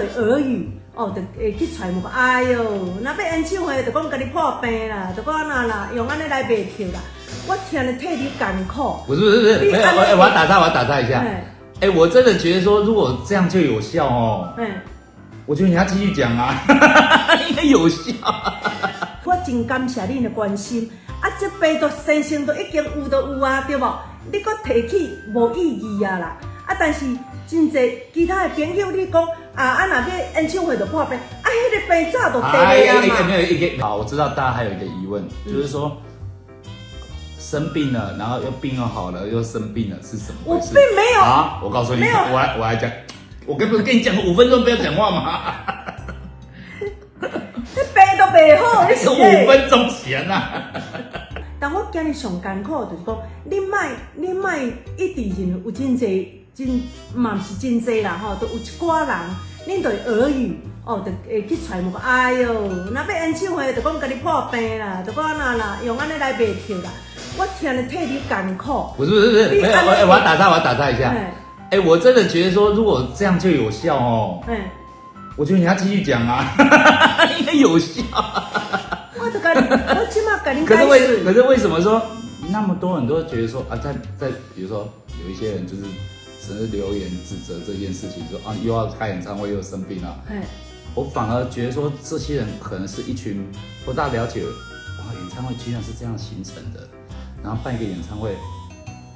就耳语哦，就会去揣摩，哎哟，若要演唱会，就讲甲你破病啦，就讲安那啦，用安尼来卖票啦。我听了替你艰苦。不是不是不是，你没有，我安尼我要打岔，我要打岔一下。哎哎，我真的觉得说，如果这样就有效哦，哎，我觉得你要继续讲啊，应该有效。我真感谢恁的关心。啊，这病毒生生都已经有都有啊，对无？你搁提起无意义啊啦。啊，但是真济其他的朋友，你讲啊，啊，若要演唱会就破病，啊，迄、个病早都得哎，了嘛。一个没有一个好，我知道大家还有一个疑问，就是说生病了，然后又病又好了，又生病了，是什么我？并没有啊，我告诉你，我来我来讲，我跟不是跟你讲五分钟不要讲话吗？你病都病好，你是五。分钟前啊。但我今日上艰苦就是讲，你卖你卖一直认为有真济真嘛毋是真济啦吼，都有一寡人，恁就会耳语哦，就会去揣摩，哎哟，若要演唱会，就讲甲你破病啦，就讲安那啦，用安尼来卖票啦。我听了替你艰苦。不是不是不是，没有，哎我要打岔，我要打岔一下。哎哎，我真的觉得说，如果这样就有效哦，哎，我觉得你要继续讲啊，应该有效。我就甲你，我即马甲你解可是为可。是为什么说那么多人都觉得说啊，在在比如说有一些人就是只是留言指责这件事情，说啊又要开演唱会又生病了，哎，我反而觉得说这些人可能是一群不大了解哇演唱会居然是这样形成的，然后办一个演唱会，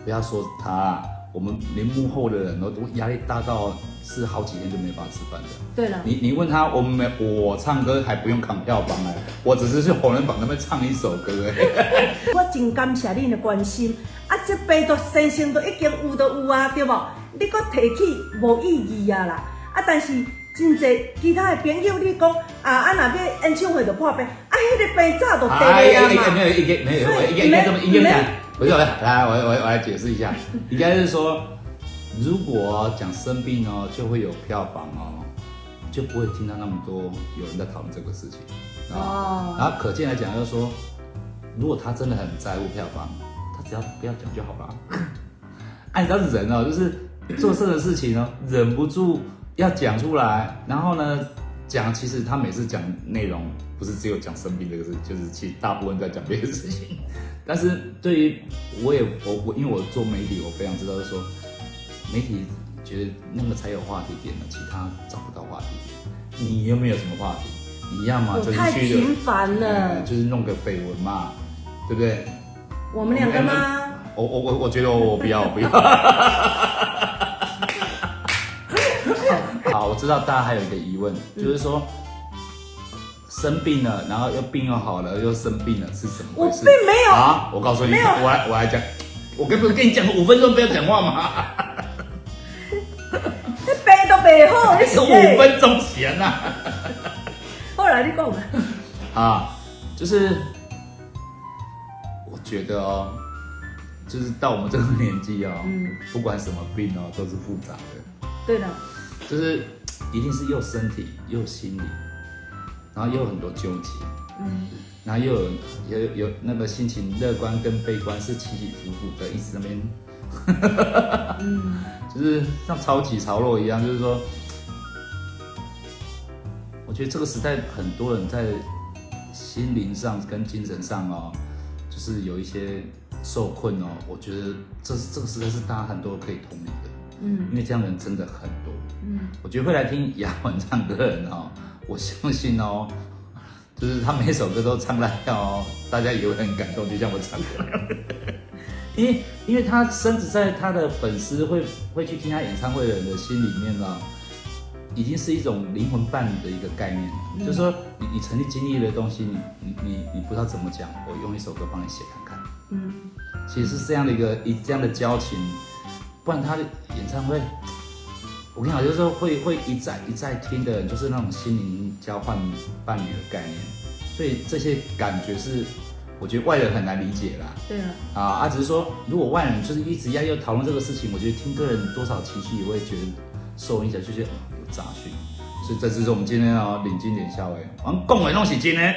不要说他，我们连幕后的人都都压力大到是好几天就没法吃饭的。对了，你你问他，我们没我唱歌还不用扛票房哎，我只是去红人榜那边唱一首歌哎。我真感谢恁的关心。啊，这病毒生生都已经有都有啊，对无？你搁提起无意义啊啦。啊，但是真侪其他的朋友，你讲啊，啊，若要演唱会就破病，啊，迄、个病早就得哎，了嘛。应该没有，应该没有，所以应该应该这么应该没讲，不是，来，我我我来解释一下，应该是说，如果讲生病哦，就会有票房哦，就不会听到那么多有人在讨论这个事情。哦，哦，然后可见来讲，就是说，如果他真的很在乎票房，他只要不要讲就好了。按照人哦，就是做事的事情呢，忍不住要讲出来，然后呢，讲其实他每次讲内容不是只有讲生病这个事，就是其实大部分在讲别的事情。但是对于我也我我因为我做媒体，我非常知道说，媒体觉得那个才有话题点呢，其他找不到话题点。你又没有什么话题，你要么就是我太去频繁了呃。就是弄个绯闻嘛，对不对？我们两个吗？我我我我觉得我我不要我不要。知道大家还有一个疑问，就是说生病了，然后又病又好了，又生病了，是什么我回事？并没有啊！我告诉你，我来我来讲，我跟不是跟你讲五分钟不要讲话吗？你病都病好，你五。分钟前呐、啊。后来你讲啊，啊，就是我觉得哦，就是到我们这个年纪哦，嗯不管什么病哦，都是复杂的，对的，就是一定是又身体又心理，然后又有很多纠结，嗯，然后又有有有那个心情乐观跟悲观是起起伏伏的，一直那边，嗯，就是像潮起潮落一样，就是说，我觉得这个时代很多人在心灵上跟精神上哦，就是有一些受困哦。我觉得这这个时代是大家很多可以同理的，嗯因为这样的人真的很多。嗯，我觉得会来听雅文唱歌的人哦，我相信哦，就是他每首歌都唱烂掉哦，大家也会很感动，就像我唱歌。因为因为他甚至在他的粉丝会会去听他演唱会的人的心里面呢，已经是一种灵魂伴侣的一个概念。嗯就是说，你你曾经经历的东西，你你你你不知道怎么讲，我用一首歌帮你写看看。嗯，其实是这样的一个一这样的交情，不然他的演唱会，我跟你讲，就是说会会一再一再听的人，就是那种心灵交换伴侣的概念，所以这些感觉是我觉得外人很难理解啦。对啊，啊啊，只是说如果外人就是一直要要讨论这个事情，我觉得听个人多少情绪也会觉得受影响，就觉得哦有杂讯。所以这就是我们今天哦领经点笑诶，我们共伟弄起今天。